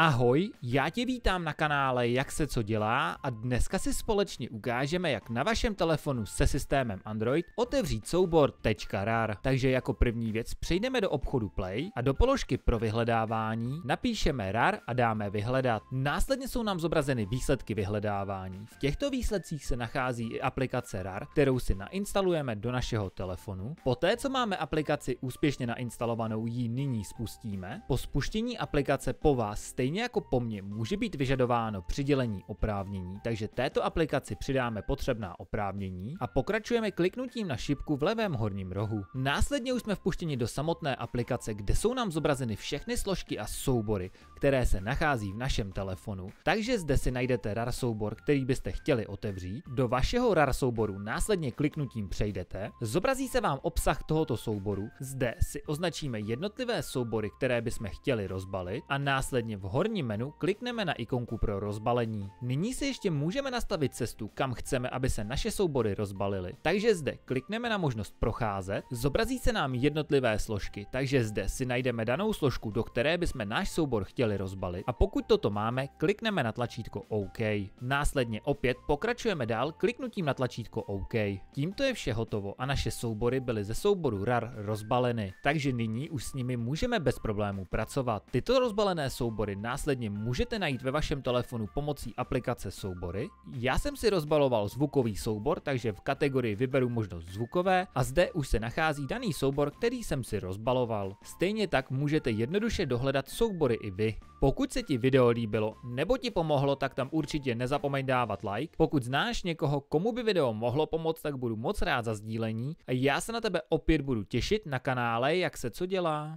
Ahoj, já tě vítám na kanále Jak se co dělá a dneska si společně ukážeme, jak na vašem telefonu se systémem Android otevřít soubor .rar. Takže jako první věc přejdeme do obchodu Play a do položky pro vyhledávání napíšeme rar a dáme vyhledat. Následně jsou nám zobrazeny výsledky vyhledávání. V těchto výsledcích se nachází i aplikace rar, kterou si nainstalujeme do našeho telefonu. Poté, co máme aplikaci úspěšně nainstalovanou, ji nyní spustíme. Po spuštění aplikace po vás stejně Stejně jako po mně může být vyžadováno přidělení oprávnění, takže této aplikaci přidáme potřebná oprávnění a pokračujeme kliknutím na šipku v levém horním rohu. Následně už jsme vpuštěni do samotné aplikace, kde jsou nám zobrazeny všechny složky a soubory, které se nachází v našem telefonu, takže zde si najdete RAR soubor, který byste chtěli otevřít. Do vašeho RAR souboru následně kliknutím přejdete, zobrazí se vám obsah tohoto souboru, zde si označíme jednotlivé soubory, které bychom chtěli rozbalit a následně v horním menu klikneme na ikonku pro rozbalení. Nyní si ještě můžeme nastavit cestu, kam chceme, aby se naše soubory rozbalily. Takže zde klikneme na možnost procházet, zobrazí se nám jednotlivé složky, takže zde si najdeme danou složku, do které bychom náš soubor chtěli rozbalit. A pokud toto máme, klikneme na tlačítko OK. Následně opět pokračujeme dál kliknutím na tlačítko OK. Tímto je vše hotovo a naše soubory byly ze souboru RAR rozbaleny, takže nyní už s nimi můžeme bez problémů pracovat. Tyto rozbalené soubory následně můžete najít ve vašem telefonu pomocí aplikace soubory. Já jsem si rozbaloval zvukový soubor, takže v kategorii vyberu možnost zvukové a zde už se nachází daný soubor, který jsem si rozbaloval. Stejně tak můžete jednoduše dohledat soubory i vy. Pokud se ti video líbilo nebo ti pomohlo, tak tam určitě nezapomeň dávat like. Pokud znáš někoho, komu by video mohlo pomoct, tak budu moc rád za sdílení a já se na tebe opět budu těšit na kanále Jak se co dělá.